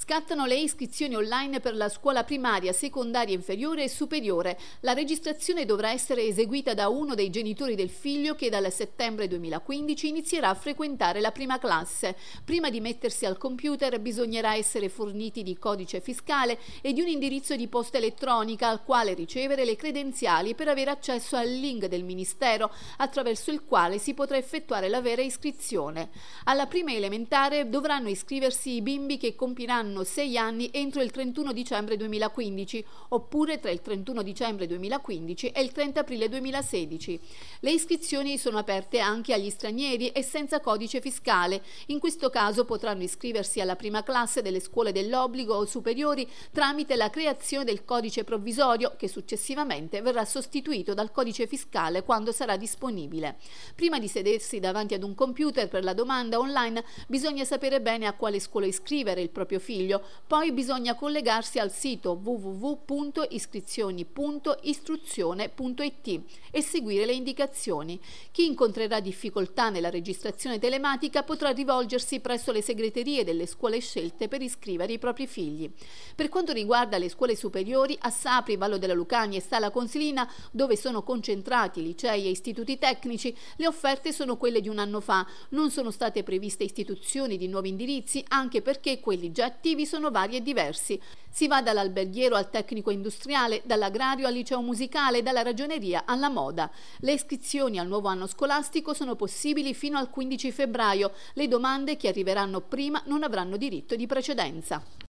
Scattano le iscrizioni online per la scuola primaria, secondaria inferiore e superiore. La registrazione dovrà essere eseguita da uno dei genitori del figlio che dal settembre 2015 inizierà a frequentare la prima classe. Prima di mettersi al computer bisognerà essere forniti di codice fiscale e di un indirizzo di posta elettronica al quale ricevere le credenziali per avere accesso al link del Ministero attraverso il quale si potrà effettuare la vera iscrizione. Alla prima elementare dovranno iscriversi i bimbi che compiranno hanno 6 anni entro il 31 dicembre 2015 oppure tra il 31 dicembre 2015 e il 30 aprile 2016. Le iscrizioni sono aperte anche agli stranieri e senza codice fiscale. In questo caso potranno iscriversi alla prima classe delle scuole dell'obbligo o superiori tramite la creazione del codice provvisorio che successivamente verrà sostituito dal codice fiscale quando sarà disponibile. Prima di sedersi davanti ad un computer per la domanda online bisogna sapere bene a quale scuola iscrivere il proprio figlio figlio, poi bisogna collegarsi al sito www.iscrizioni.istruzione.it e seguire le indicazioni. Chi incontrerà difficoltà nella registrazione telematica potrà rivolgersi presso le segreterie delle scuole scelte per iscrivere i propri figli. Per quanto riguarda le scuole superiori, a Sapri, Vallo della Lucania e Sala Consilina, dove sono concentrati licei e istituti tecnici, le offerte sono quelle di un anno fa. Non sono state previste istituzioni di nuovi indirizzi, anche perché quelli già attivi obiettivi sono vari e diversi. Si va dall'alberghiero al tecnico industriale, dall'agrario al liceo musicale, dalla ragioneria alla moda. Le iscrizioni al nuovo anno scolastico sono possibili fino al 15 febbraio. Le domande che arriveranno prima non avranno diritto di precedenza.